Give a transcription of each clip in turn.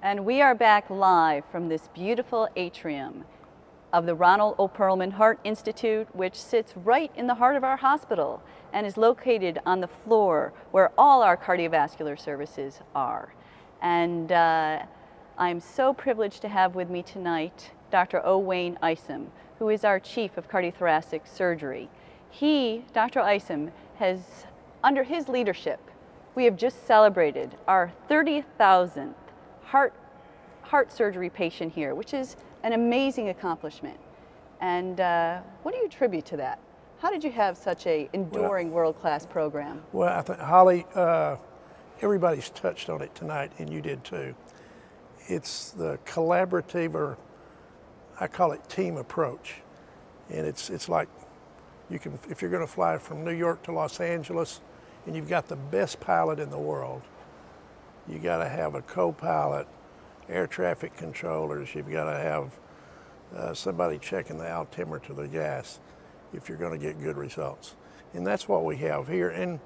And we are back live from this beautiful atrium of the Ronald O. Heart Institute, which sits right in the heart of our hospital and is located on the floor where all our cardiovascular services are. And uh, I'm so privileged to have with me tonight Dr. O. Wayne Isom, who is our Chief of Cardiothoracic Surgery. He, Dr. Isom, has, under his leadership, we have just celebrated our 30,000th heart, heart surgery patient here, which is an amazing accomplishment. And uh, what do you attribute to that? How did you have such a enduring well, world-class program? Well, I think, Holly, uh, everybody's touched on it tonight, and you did too. It's the collaborative, or I call it team approach. And it's, it's like you can, if you're going to fly from New York to Los Angeles, and you've got the best pilot in the world, you got to have a co-pilot, air traffic controllers. You've got to have uh, somebody checking the altimeter to the gas if you're going to get good results. And that's what we have here. And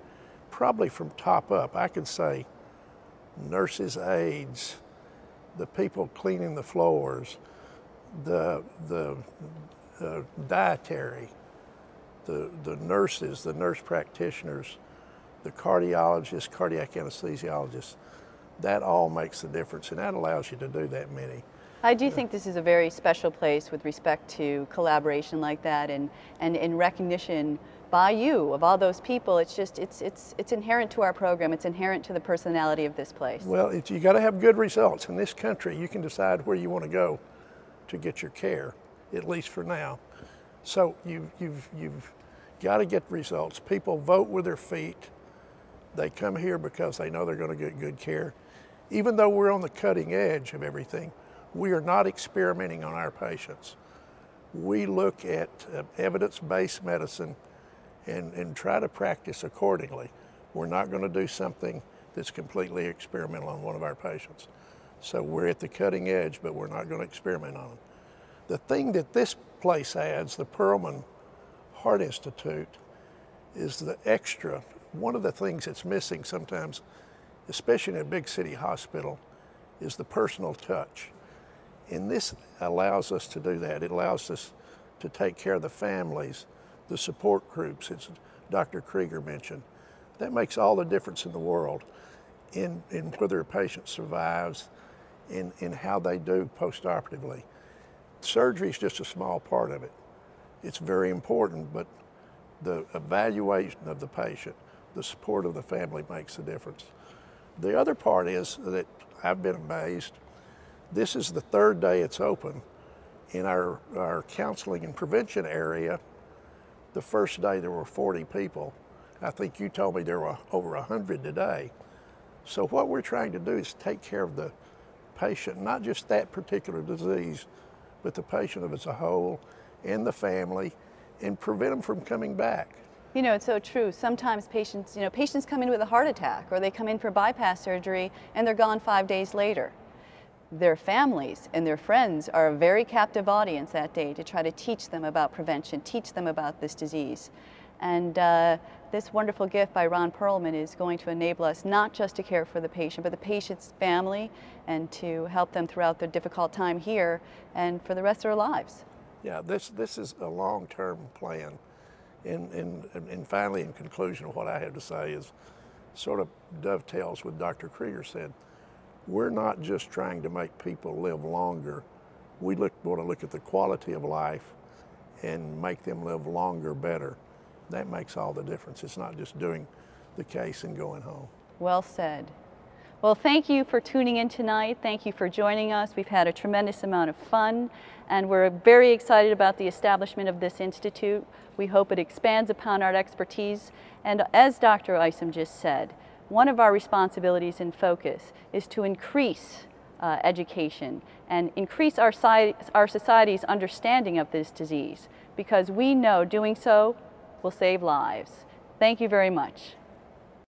probably from top up, I could say nurses' aides, the people cleaning the floors, the, the uh, dietary, the, the nurses, the nurse practitioners, the cardiologists, cardiac anesthesiologists, that all makes a difference, and that allows you to do that many. I do think this is a very special place with respect to collaboration like that and, and in recognition by you of all those people. It's just, it's, it's, it's inherent to our program. It's inherent to the personality of this place. Well, you got to have good results. In this country, you can decide where you want to go to get your care, at least for now. So you've, you've, you've got to get results. People vote with their feet. They come here because they know they're going to get good care. Even though we're on the cutting edge of everything, we are not experimenting on our patients. We look at uh, evidence-based medicine and, and try to practice accordingly. We're not going to do something that's completely experimental on one of our patients. So we're at the cutting edge, but we're not going to experiment on them. The thing that this place adds, the Perelman Heart Institute, is the extra one of the things that's missing sometimes, especially in a big city hospital, is the personal touch. And this allows us to do that. It allows us to take care of the families, the support groups, as Dr. Krieger mentioned. That makes all the difference in the world in, in whether a patient survives and in, in how they do postoperatively. Surgery is just a small part of it. It's very important, but the evaluation of the patient, the support of the family makes a difference. The other part is that I've been amazed. This is the third day it's open. In our, our counseling and prevention area, the first day there were 40 people. I think you told me there were over 100 today. So what we're trying to do is take care of the patient, not just that particular disease, but the patient as a whole and the family, and prevent them from coming back. You know, it's so true. Sometimes patients, you know, patients come in with a heart attack or they come in for bypass surgery and they're gone five days later. Their families and their friends are a very captive audience that day to try to teach them about prevention, teach them about this disease. And uh, this wonderful gift by Ron Perelman is going to enable us not just to care for the patient, but the patient's family and to help them throughout their difficult time here and for the rest of their lives. Yeah, this, this is a long-term plan. And, and, and finally, in conclusion, of what I have to say is sort of dovetails with Dr. Krieger said. We're not just trying to make people live longer. We look, want to look at the quality of life and make them live longer, better. That makes all the difference. It's not just doing the case and going home. Well said. Well, thank you for tuning in tonight. Thank you for joining us. We've had a tremendous amount of fun, and we're very excited about the establishment of this institute. We hope it expands upon our expertise. And as Dr. Isom just said, one of our responsibilities and focus is to increase uh, education and increase our, our society's understanding of this disease because we know doing so will save lives. Thank you very much.